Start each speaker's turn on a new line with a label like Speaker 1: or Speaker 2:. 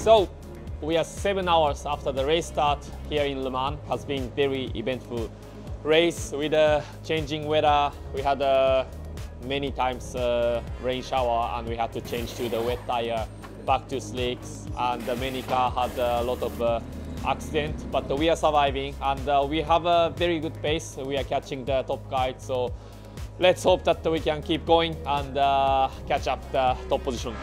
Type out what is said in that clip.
Speaker 1: So we are seven hours after the race start here in Le Mans. Has been very eventful race with uh, changing weather. We had uh, many times uh, rain shower and we had to change to the wet tire back to slicks and uh, many car had a lot of uh, accident but we are surviving and uh, we have a very good pace we are catching the top guide so let's hope that we can keep going and uh, catch up the top position